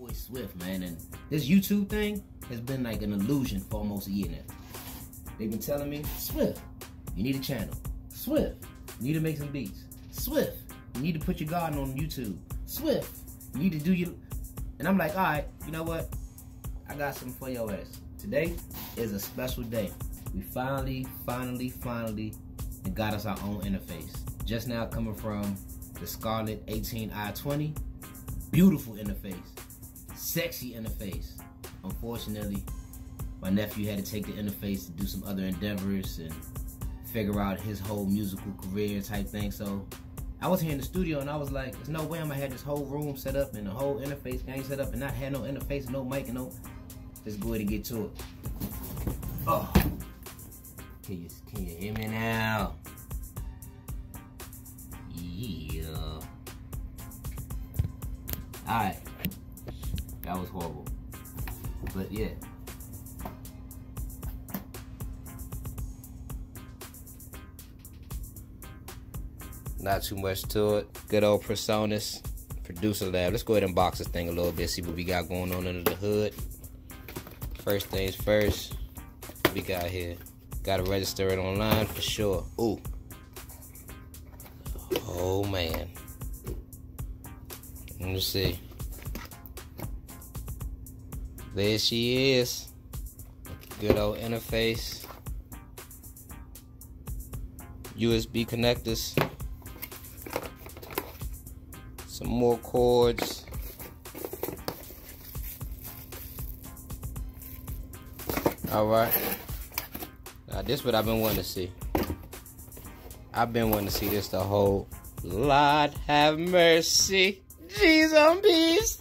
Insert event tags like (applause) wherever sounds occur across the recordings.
boy Swift, man, and this YouTube thing has been like an illusion for almost a year now. They've been telling me, Swift, you need a channel. Swift, you need to make some beats. Swift, you need to put your garden on YouTube. Swift, you need to do your... And I'm like, all right, you know what? I got something for your ass. Today is a special day. We finally, finally, finally got us our own interface. Just now coming from the Scarlett 18i20. Beautiful interface. Sexy interface. Unfortunately, my nephew had to take the interface to do some other endeavors and figure out his whole musical career type thing. So I was here in the studio and I was like, there's no way I'm gonna have this whole room set up and the whole interface gang set up and not have no interface, no mic, and no. Let's go ahead and get to it. Oh. Can you, can you hear me now? Yeah. Alright. That was horrible. But yeah. Not too much to it. Good old PreSonus. Producer Lab. Let's go ahead and box this thing a little bit, see what we got going on under the hood. First things first, we got here. Gotta register it online for sure. Ooh. Oh man. Let me see. There she is. Good old interface. USB connectors. Some more cords. All right. Now this what I've been wanting to see. I've been wanting to see this the whole Lord have mercy. Jesus on peace.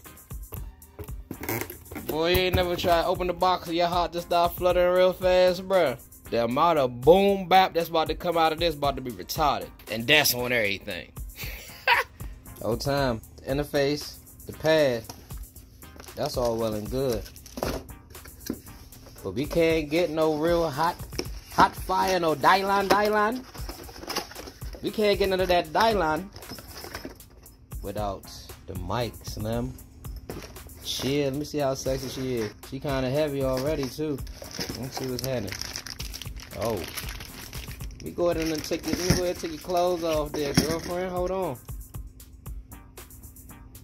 Boy, you ain't never try to open the box and your heart just start fluttering real fast, bruh. The amount of boom bap that's about to come out of this about to be retarded. And that's on everything. (laughs) Old time. The interface, the pad. That's all well and good. But we can't get no real hot hot fire, no Dylan Dylan. We can't get none of that Dylan without the mic, Slim. Shit, let me see how sexy she is. She kind of heavy already, too. Let's see what's happening. Oh. We go ahead and take your, let me go ahead and take your clothes off there, girlfriend. Hold on.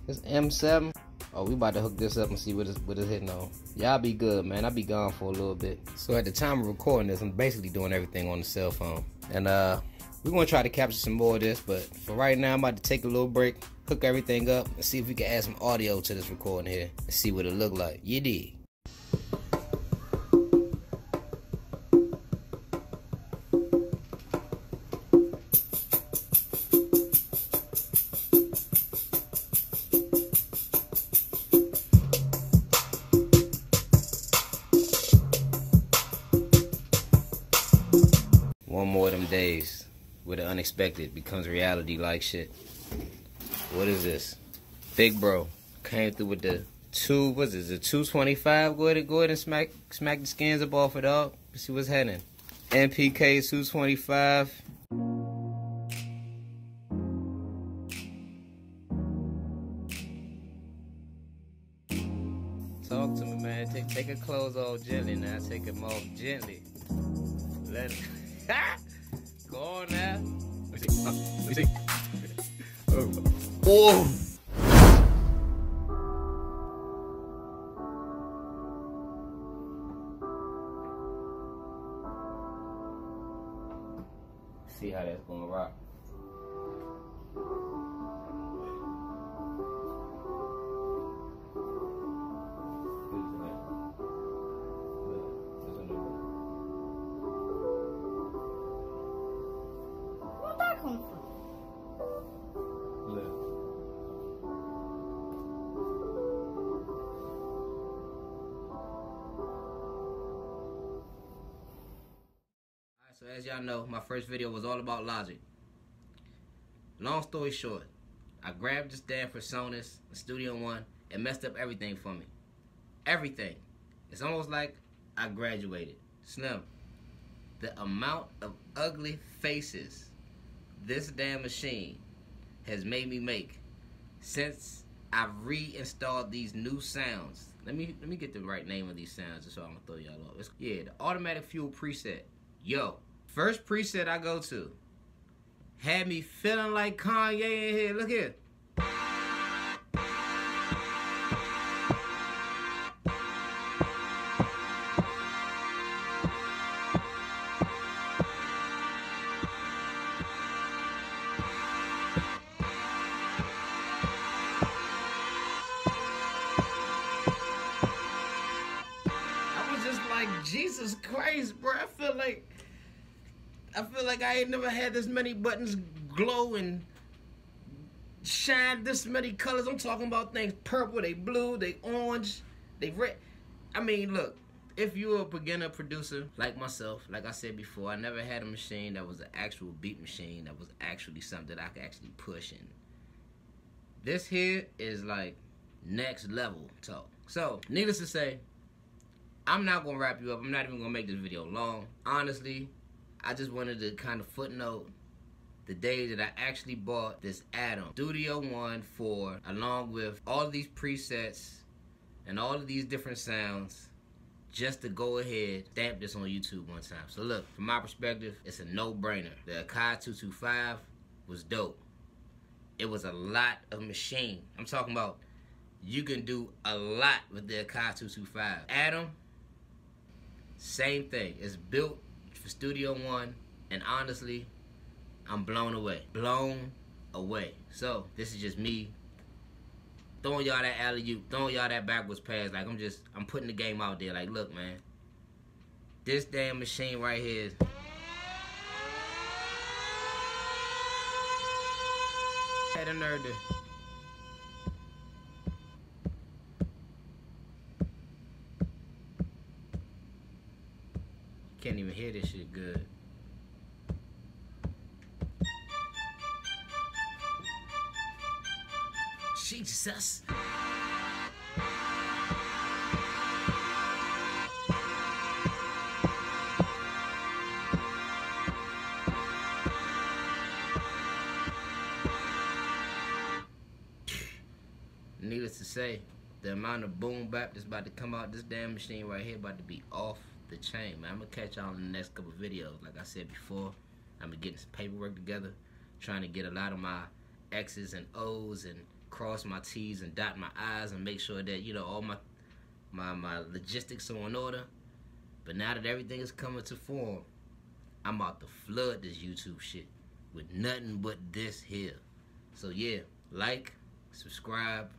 It's M7. Oh, we about to hook this up and see what it's, what it's hitting on. Y'all be good, man. I'll be gone for a little bit. So at the time of recording this, I'm basically doing everything on the cell phone. And uh, we're gonna try to capture some more of this, but for right now, I'm about to take a little break, hook everything up, and see if we can add some audio to this recording here and see what it look like. You dig? One more of them days where the unexpected becomes reality like shit. What is this? Big bro came through with the two. What's this? The two twenty five. Go ahead, go ahead and smack smack the skins up off it up. See what's happening. MPK two twenty five. Talk to me, man. Take take clothes off gently now. Take them off gently. Let. (laughs) Go on now. Let me see. (laughs) Let me see. Oh. See how that's gonna rock. So as y'all know, my first video was all about Logic. Long story short, I grabbed this damn the Studio One, and messed up everything for me. Everything. It's almost like I graduated. Slim. The amount of ugly faces this damn machine has made me make since I've reinstalled these new sounds. Let me let me get the right name of these sounds, so I'm gonna throw y'all off. It's, yeah, the automatic fuel preset. Yo, first preset I go to had me feeling like Kanye in here. Look here. I was just like Jesus Christ, bro. I feel like I feel like I ain't never had this many buttons glow and shine this many colors. I'm talking about things purple, they blue, they orange, they red. I mean, look, if you're a beginner producer like myself, like I said before, I never had a machine that was an actual beat machine that was actually something that I could actually push in. This here is like next level talk. So, needless to say, I'm not gonna wrap you up. I'm not even gonna make this video long. Honestly, I just wanted to kind of footnote the day that I actually bought this Atom Studio One for, along with all of these presets and all of these different sounds, just to go ahead stamp this on YouTube one time. So look, from my perspective, it's a no-brainer. The Akai 225 was dope. It was a lot of machine. I'm talking about you can do a lot with the Akai 225. Atom same thing. It's built for Studio One, and honestly, I'm blown away. Blown away. So this is just me throwing y'all that alley oop, throwing y'all that backwards pass. Like I'm just, I'm putting the game out there. Like, look, man, this damn machine right here. Is, had a nerd to hear this shit good. Jesus. Needless to say, the amount of boom bap that's about to come out this damn machine right here about to be off the chain, man. I'm gonna catch y'all in the next couple videos. Like I said before, I'm gonna get some paperwork together, trying to get a lot of my X's and O's and cross my T's and dot my I's and make sure that, you know, all my my my logistics are in order. But now that everything is coming to form, I'm about to flood this YouTube shit with nothing but this here. So yeah, like, subscribe,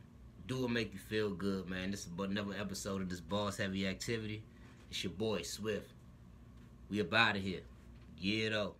do what make you feel good, man. This is but another episode of this Boss Heavy Activity. It's your boy, Swift. We about out of here. Yeah, though.